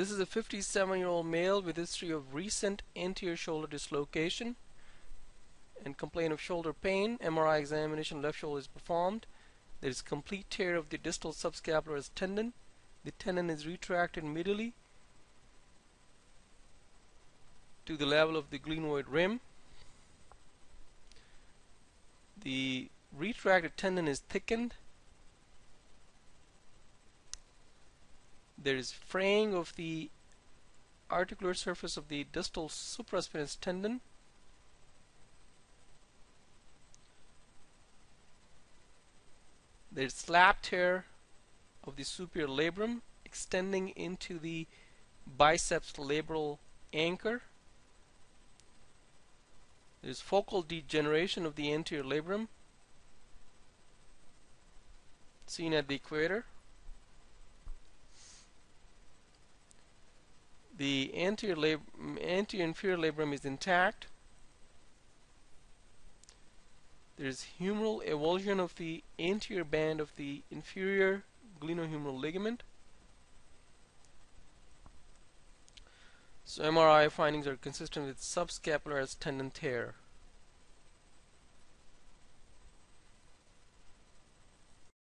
This is a 57 year old male with history of recent anterior shoulder dislocation and complaint of shoulder pain. MRI examination left shoulder is performed. There is complete tear of the distal subscapularis tendon. The tendon is retracted medially to the level of the glenoid rim. The retracted tendon is thickened there is fraying of the articular surface of the distal supraspinatus tendon. There's slap tear of the superior labrum extending into the biceps labral anchor. There's focal degeneration of the anterior labrum seen at the equator the anterior, anterior inferior labrum is intact. There is humeral avulsion of the anterior band of the inferior glenohumeral ligament. So MRI findings are consistent with subscapularis tendon tear.